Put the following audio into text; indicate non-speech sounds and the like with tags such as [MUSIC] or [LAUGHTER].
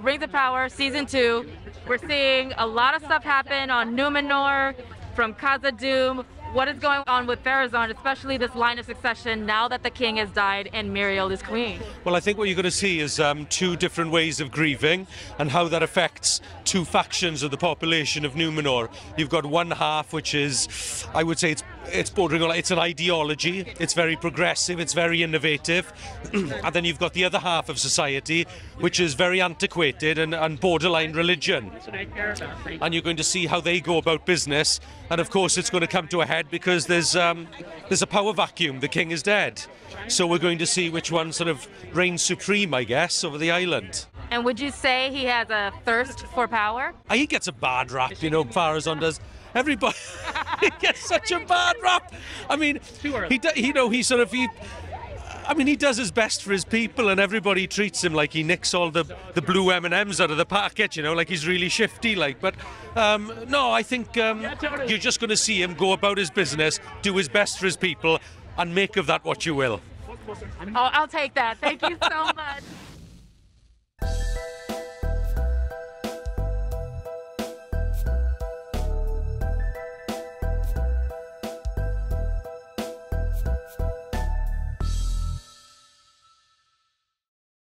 Rings of Power season two, we're seeing a lot of stuff happen on Numenor, from Khazad-dûm. What is going on with Pharazôn, especially this line of succession now that the king has died and Miriel is queen? Well, I think what you're going to see is um, two different ways of grieving and how that affects two factions of the population of Numenor. You've got one half, which is, I would say, it's it's bordering on it's an ideology. It's very progressive. It's very innovative, [CLEARS THROAT] and then you've got the other half of society, which is very antiquated and, and borderline religion. And you're going to see how they go about business, and of course, it's going to come to a head because there's um, there's a power vacuum. The king is dead, so we're going to see which one sort of reigns supreme, I guess, over the island. And would you say he has a thirst for power? He gets a bad rap, you know, Pharazôn does. Everybody [LAUGHS] he gets such a bad rap. I mean, he, do- you know, he sort of he. I mean, he does his best for his people, and everybody treats him like he nicks all the, the blue M and M's out of the packet. You know, like he's really shifty. Like, but um, no, I think um, you're just going to see him go about his business, do his best for his people, and make of that what you will. Oh, I'll take that. Thank you so much. [LAUGHS]